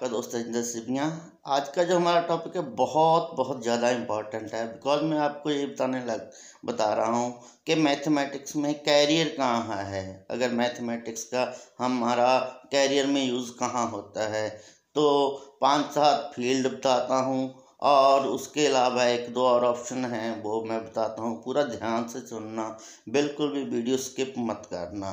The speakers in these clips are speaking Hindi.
आपका दोस्त अजिंदर सिबिया आज का जो हमारा टॉपिक है, बहुत बहुत ज़्यादा इंपॉर्टेंट है। बिकॉज़ मैं आपको ये बताने लग, बता रहा हूँ कि मैथमेटिक्स में कैरियर कहाँ है। अगर मैथमेटिक्स का हमारा कैरियर में यूज़ कहाँ होता है तो पाँच सात फ़ील्ड बताता हूँ। और उसके अलावा एक दो और ऑप्शन हैं, वो मैं बताता हूँ। पूरा ध्यान से सुनना, बिल्कुल भी वीडियो स्किप मत करना।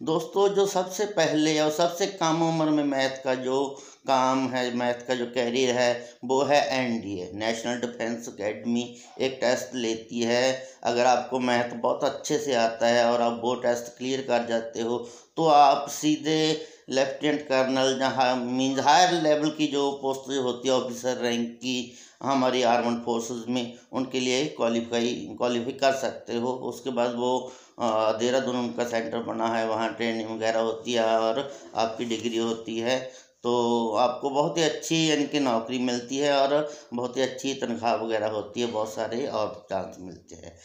दोस्तों, जो सबसे पहले और सबसे कम उम्र में मैथ का जो काम है, मैथ का जो कैरियर है, वो है एनडीए नेशनल डिफेंस एकेडमी एक टेस्ट लेती है। अगर आपको मैथ बहुत अच्छे से आता है और आप वो टेस्ट क्लियर कर जाते हो तो आप सीधे लेफ्टिनेंट कर्नल, जहाँ मीन्स हायर लेवल की जो पोस्ट होती है ऑफिसर रैंक की, हमारी आर्मड फोर्सेस में, उनके लिए क्वालिफाई क्वालिफाई कर सकते हो। उसके बाद वो देहरादून का सेंटर बना है, वहाँ ट्रेनिंग वगैरह होती है और आपकी डिग्री होती है। तो आपको बहुत ही अच्छी यानी कि नौकरी मिलती है और बहुत ही अच्छी तनख्वाह वगैरह होती है, बहुत सारे और चांस मिलते हैं।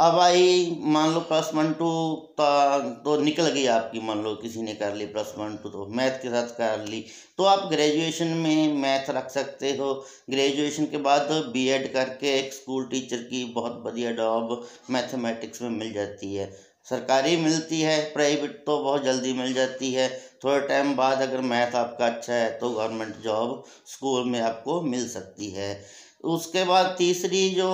अब आई, मान लो प्लस वन टू तो निकल गई आपकी, मान लो किसी ने कर ली प्लस वन टू तो मैथ के साथ कर ली। तो आप ग्रेजुएशन में मैथ रख सकते हो। ग्रेजुएशन के बाद बीएड करके एक स्कूल टीचर की बहुत बढ़िया जॉब मैथमेटिक्स में मिल जाती है। सरकारी मिलती है प्राइवेट तो बहुत जल्दी मिल जाती है। थोड़े टाइम बाद अगर मैथ आपका अच्छा है तो गवर्नमेंट जॉब स्कूल में आपको मिल सकती है। उसके बाद तीसरी जो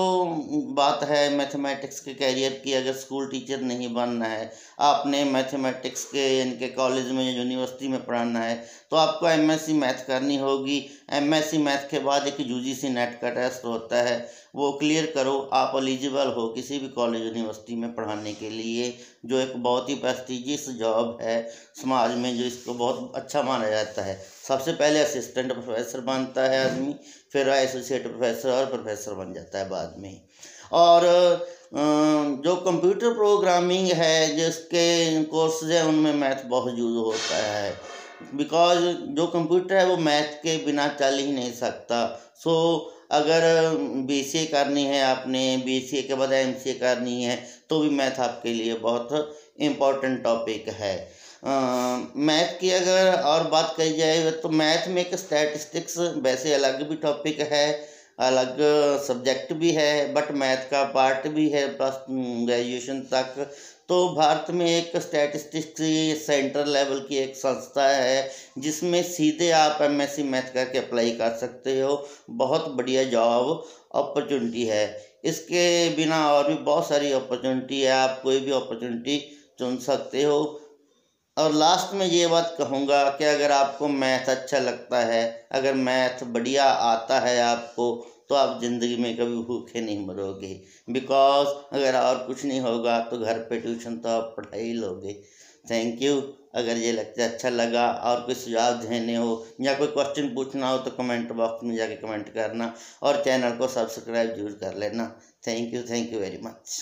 बात है मैथमेटिक्स के कैरियर की, अगर स्कूल टीचर नहीं बनना है, आपने मैथमेटिक्स के इनके कॉलेज में या यूनिवर्सिटी में पढ़ाना है तो आपको एमएससी मैथ करनी होगी। एमएससी मैथ के बाद एक यूजीसी नेट का टेस्ट होता है। वो क्लियर करो, आप एलिजिबल हो किसी भी कॉलेज यूनिवर्सिटी में पढ़ाने के लिए, जो एक बहुत ही प्रेस्टिजियस जॉब है समाज में, जो इसको बहुत अच्छा माना जाता है। सबसे पहले असिस्टेंट प्रोफेसर बनता है आदमी, फिर एसोसिएट प्रोफेसर और प्रोफेसर बन जाता है बाद में। और जो कंप्यूटर प्रोग्रामिंग है, जिसके कोर्सेज हैं, उनमें मैथ बहुत यूज़ होता है। बिकॉज़ जो कंप्यूटर है, वो मैथ के बिना चल ही नहीं सकता। सो अगर बी सी ए करनी है आपने बी सी ए के बाद एम सी ए करनी है तो भी मैथ आपके लिए बहुत इम्पोर्टेंट टॉपिक है। मैथ की अगर और बात कही जाए तो मैथ में एक स्टैटिस्टिक्स वैसे अलग भी टॉपिक है। अलग सब्जेक्ट भी है बट मैथ का पार्ट भी है प्लस ग्रेजुएशन तक। तो भारत में एक स्टैटिस्टिक्स सेंटर लेवल की एक संस्था है, जिसमें सीधे आप एमएससी मैथ करके अप्लाई कर सकते हो। बहुत बढ़िया जॉब अपॉर्चुनिटी है। इसके बिना और भी बहुत सारी अपॉर्चुनिटी है, आप कोई भी अपॉर्चुनिटी चुन सकते हो। और लास्ट में ये बात कहूँगा कि अगर आपको मैथ अच्छा लगता है, अगर मैथ बढ़िया आता है आपको तो आप ज़िंदगी में कभी भूखे नहीं मरोगे। बिकॉज़ अगर और कुछ नहीं होगा तो घर पे ट्यूशन तो आप पढ़ा ही लोगे। थैंक यू अगर ये लेक्चर अच्छा लगा और कोई सुझाव देने हो या कोई क्वेश्चन पूछना हो तो कमेंट बॉक्स में जाके कमेंट करना और चैनल को सब्सक्राइब ज़रूर कर लेना। Thank you thank you very much